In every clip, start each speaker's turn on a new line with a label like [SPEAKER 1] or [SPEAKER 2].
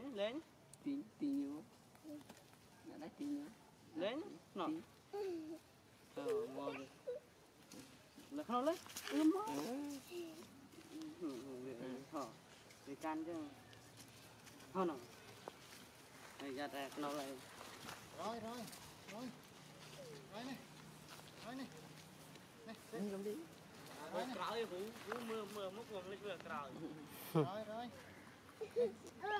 [SPEAKER 1] lên lên. Tí tí nhiều dạ, đã tí nữa lên dạ, nó ờ ngon. Rồi không lấy ướm quá, họ để can chứ không nào. Này ra đây, nó lại.
[SPEAKER 2] Rồi rồi. Rồi. Rồi này. Rồi này.
[SPEAKER 3] Dạ, này xem đi
[SPEAKER 1] rồi ក្រោយព្រោះមឺមើលមុខមកលេចវាក្រោយ
[SPEAKER 2] rồi. Rồi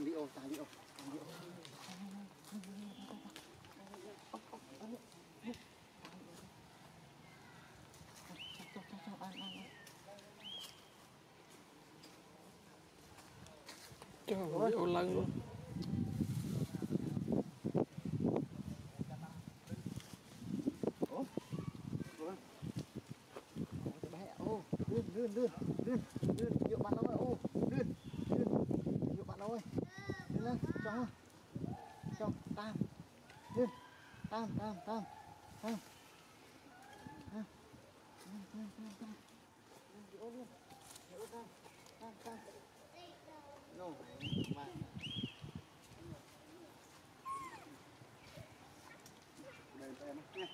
[SPEAKER 2] thằng đi ô thằng đi ô thằng đi ô Trời ơi, lần luôn lươn lươn lươn lươn nhựa bạn đâu ơi ô lươn lươn nhựa bạn đâu ơi lên, cho, cho, tam, lươn, tam, tam, tam, tam, tam, tam, tam, tam, tam, lươn, nhựa luôn, nhựa tam, tam, tam, no, bạn, đây em nha,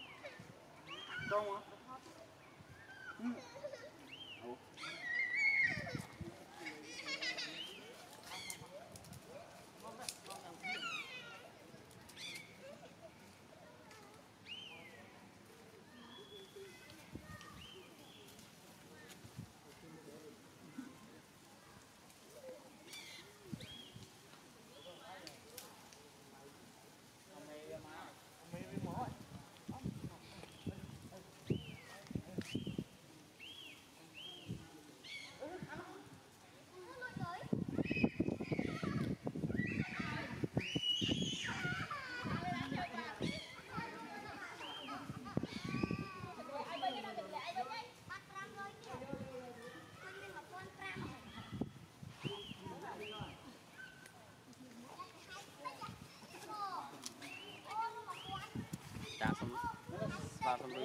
[SPEAKER 2] con hả?
[SPEAKER 3] Ừ. Bắt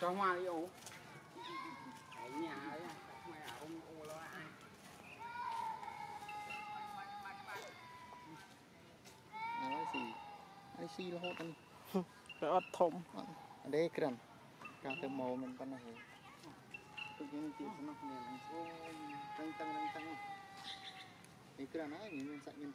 [SPEAKER 3] cho hoa
[SPEAKER 2] đi
[SPEAKER 3] ô ở nhà ấy
[SPEAKER 2] à ông ô lo anh?
[SPEAKER 3] Phải ớt thôm
[SPEAKER 2] ở đây cần cả màu mình cần á nhìn mình sẽ nhìn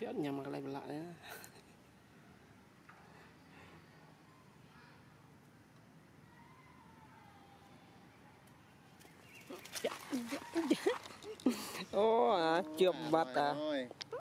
[SPEAKER 4] Kéo nhầm cái này lại đấy ô à chượp bật à
[SPEAKER 2] Rồi.